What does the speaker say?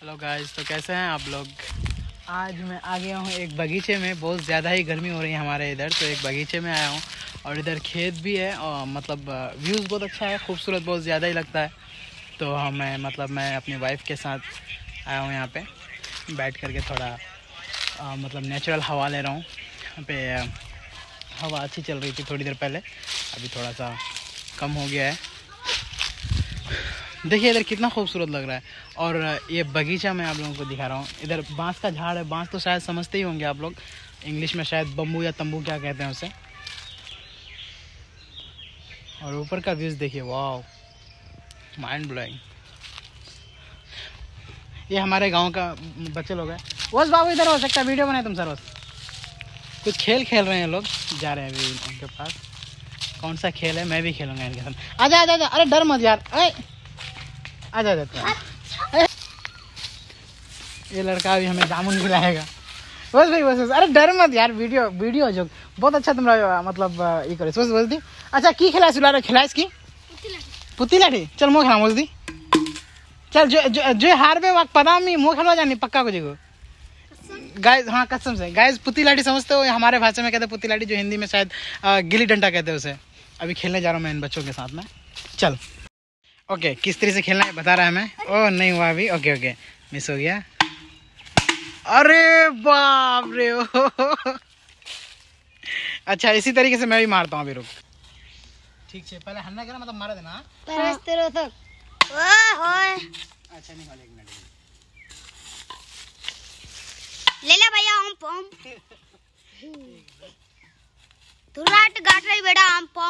Hello guys तो कैसे हैं आप लोग? आज मैं आ गया हूँ एक बगीचे में। बहुत ज़्यादा ही गर्मी हो रही है हमारे इधर तो एक बगीचे में आया हूँ। और इधर खेत भी है और मतलब व्यूज़ बहुत अच्छा है खूबसूरत बहुत ज़्यादा ही लगता है। तो हमें मतलब मैं अपनी वाइफ के साथ आया हूँ यहाँ पे। बैठ करके थोड़ा आ, मतलब नेचुरल हवा ले रहा हूँ। यहाँ पे हवा अच्छी चल रही थी थोड़ी देर पहले। अभी थोड़ा सा कम हो गया है। देखिए, इधर कितना खूबसूरत लग रहा है। और ये बगीचा मैं आप लोगों को दिखा रहा हूँ। इधर बाँस का झाड़ है। बाँस तो शायद समझते ही होंगे आप लोग। इंग्लिश में शायद बम्बू या तंबू क्या कहते हैं उसे। और ऊपर का व्यूज़ देखिए वाह माइंड ब्लोइंग ये हमारे गाँव का बच्चे लोग हैं। बस बाबू, इधर हो सकता है। वीडियो बनाए तुम सर बस कुछ खेल खेल रहे हैं लोग। जा रहे हैं अभी उनके पास। कौन सा खेल है? मैं भी खेलूँगा इनके साथ। आजा आजा आजा। अरे, डर मत यार। अरे! आ जा जाता ये लड़का अभी हमें जामुन खिलाएगा। बस भाई बस बस। अरे डर मत यार वीडियो वीडियो जो बहुत अच्छा तुम्हारा मतलब ये करे बस बस दी। अच्छा की खिला सुला रहे खिलाइस की? पुती लाठी चल मुँह खिला बोल दी। चल जो जो, जो हार में वक्त पता मी मुँह खिलवा जानी पक्का को जगह गाय हाँ कसम से। गाय पुती लाठी समझते हो हमारे भाषा में कहते हैं पुती लाठी जो हिंदी में शायद गिली डंडा कहते हैं उसे। अभी खेलने जा रहा हूँ मैं इन बच्चों के साथ में। चल। ओके किस तरह से खेलना है बता रहा है मैं ओह नहीं हुआ अभी। Okay okay. मिस हो गया। अरे बाप रे ओ। अच्छा इसी तरीके से मैं भी मारता हूँ अभी रुक। ठीक है पहले हन्ना करना मतलब मारा देना हाँ। तेरे तो। अच्छा नहीं एक मिनट। ले ले भैया हम पम तू रात गाट रही बेटा हम पम